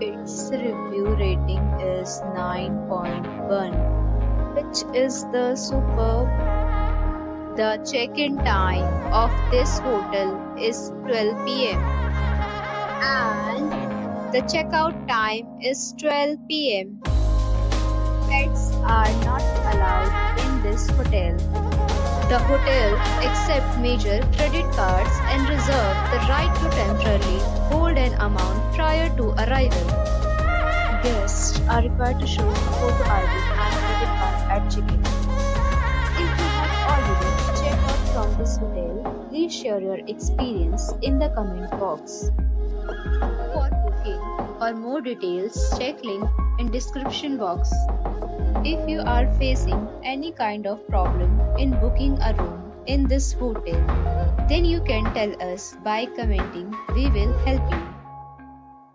Its review rating is 9.1, which is the superb. The check-in time of this hotel is 12 pm and the checkout time is 12 pm. Pets are not allowed in this hotel. The hotel accepts major credit cards and reserve the right to temporarily hold amount prior to arrival. Guests are required to show photo ID and credit card at check-in. If you have already checked out from this hotel, please share your experience in the comment box. For booking or more details, check link in description box. If you are facing any kind of problem in booking a room in this hotel, then you can tell us by commenting. We will help you.